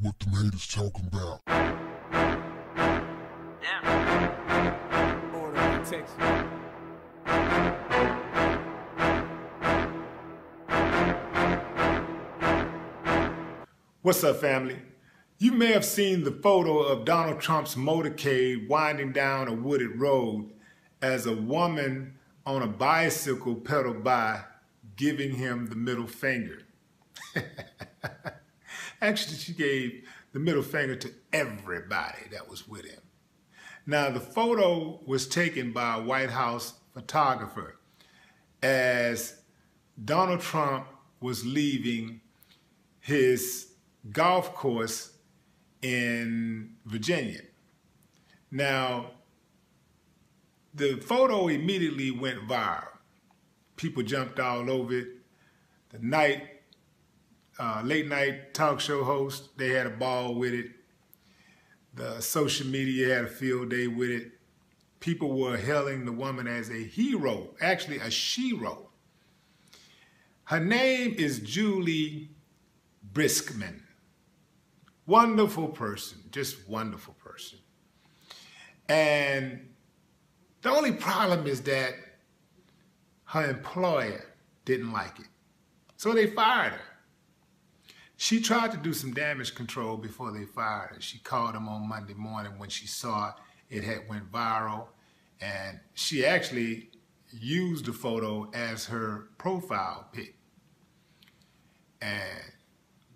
what the haters talking about. Order protection. What's up, family? You may have seen the photo of Donald Trump's motorcade winding down a wooded road as a woman on a bicycle pedaled by, giving him the middle finger. Actually, she gave the middle finger to everybody that was with him. Now, the photo was taken by a White House photographer as Donald Trump was leaving his golf course in Virginia. Now, the photo immediately went viral. People jumped all over it. The night, uh, late night talk show host, they had a ball with it. The social media had a field day with it. People were hailing the woman as a hero, actually a shero. Her name is Juli Briskman. Wonderful person, just wonderful person. And the only problem is that her employer didn't like it. So they fired her. She tried to do some damage control before they fired her. She called them on Monday morning when she saw it had went viral. And she actually used the photo as her profile pic. And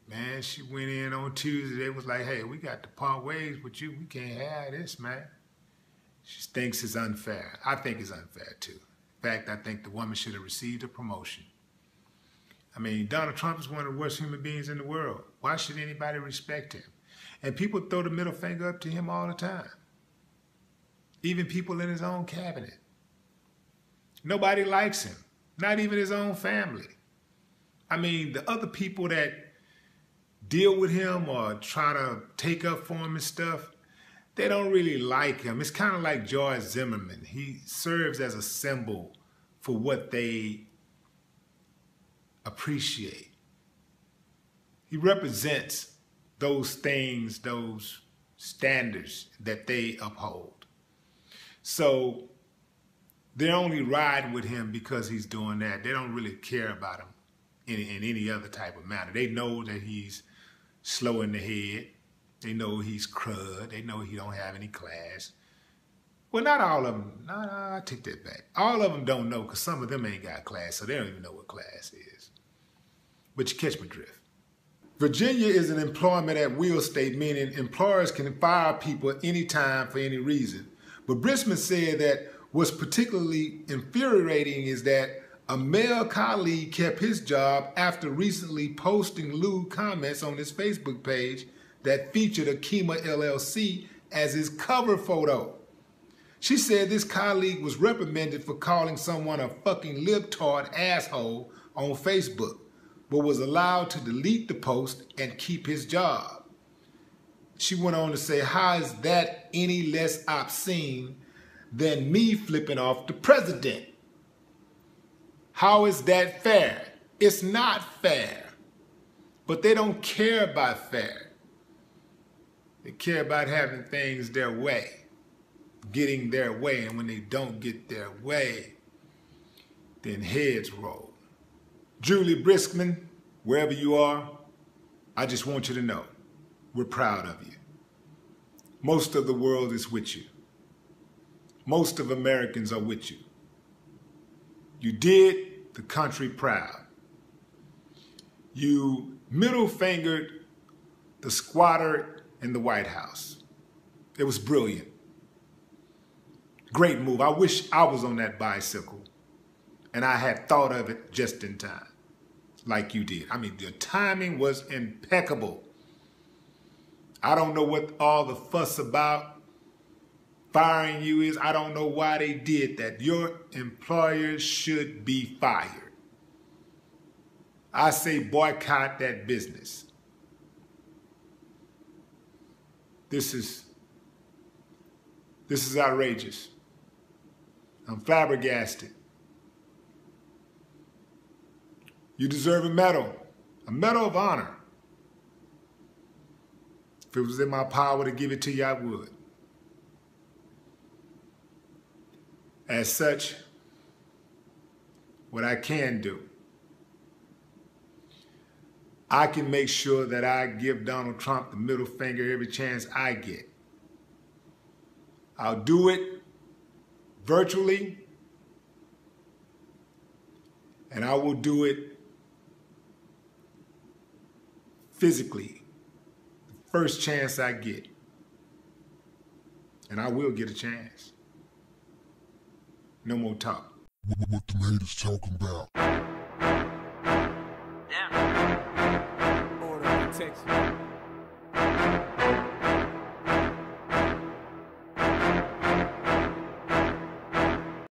man, she went in on Tuesday. They was like, hey, we got to part ways with you. We can't have this, man. She thinks it's unfair. I think it's unfair too. In fact, I think the woman should have received a promotion. I mean, Donald Trump is one of the worst human beings in the world. Why should anybody respect him? And people throw the middle finger up to him all the time. Even people in his own cabinet. Nobody likes him, not even his own family. I mean, the other people that deal with him or try to take up for him and stuff, they don't really like him. It's kind of like George Zimmerman. He serves as a symbol for what they appreciate. He represents those things, those standards that they uphold. So they're only riding with him because he's doing that. They don't really care about him in, in any other type of manner. They know that he's slow in the head. They know he's crud. They know he don't have any class. Well, not all of them. No, no, I take that back. All of them don't know because some of them ain't got class, so they don't even know what class is. But you catch my drift. Virginia is an employment at will state, meaning employers can fire people anytime for any reason. But Briskman said that what's particularly infuriating is that a male colleague kept his job after recently posting lewd comments on his Facebook page that featured Akima LLC as his cover photo. She said this colleague was reprimanded for calling someone a fucking libtard asshole on Facebook, but was allowed to delete the post and keep his job. She went on to say, How is that any less obscene than me flipping off the president? How is that fair? It's not fair. But they don't care about fair. They care about having things their way, getting their way. And when they don't get their way, then heads roll. Juli Briskman, wherever you are, I just want you to know we're proud of you. Most of the world is with you. Most of Americans are with you. You did the country proud. You middle fingered the squatter in the White House. It was brilliant. Great move. I wish I was on that bicycle and I had thought of it just in time, like you did. I mean, the timing was impeccable. I don't know what all the fuss about firing you is. I don't know why they did that. Your employer should be fired. I say boycott that business. This is this is outrageous. I'm flabbergasted. You deserve a medal, a medal of honor. If it was in my power to give it to you, I would. As such, what I can do, I can make sure that I give Donald Trump the middle finger every chance I get. I'll do it virtually, and I will do it physically the first chance I get. And I will get a chance. No more talk. What, what the haters talking about? Order of protection.